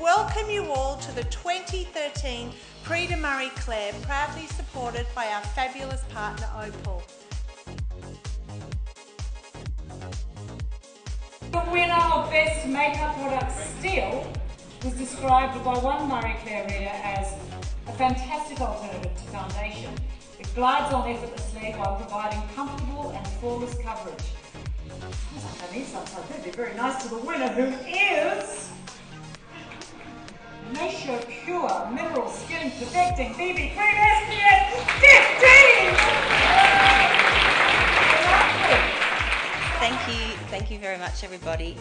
welcome you all to the 2013 Prix de Marie Claire, proudly supported by our fabulous partner Opel. The winner of Best Makeup Product Still was described by one Marie Claire reader as a fantastic alternative to foundation. It glides on effortlessly while providing comfortable and flawless coverage. Sounds like an insult, so that'd be very nice to the winner who is... Natio Pure Mineral Skin Perfecting BB Cream SPF 15! Thank you, thank you very much everybody.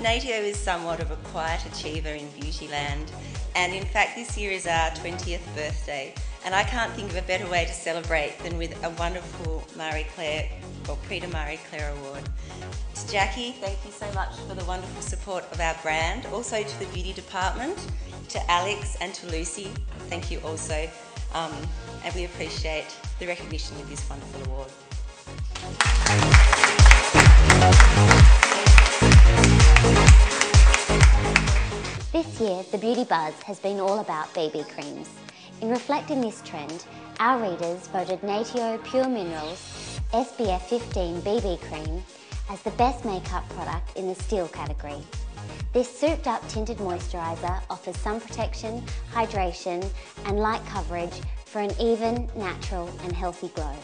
Natio is somewhat of a quiet achiever in Beautyland and in fact this year is our 20th birthday and I can't think of a better way to celebrate than with a wonderful Marie Claire or Prix de Marie Claire Award. To Jackie, thank you so much for the wonderful support of our brand. Also to the beauty department, to Alex and to Lucy, thank you also. Um, and we appreciate the recognition of this wonderful award. This year, the Beauty Buzz has been all about BB creams. In reflecting this trend, our readers voted Natio Pure Minerals SPF 15 BB Cream as the best makeup product in the steel category. This souped up tinted moisturiser offers sun protection, hydration and light coverage for an even, natural and healthy glow.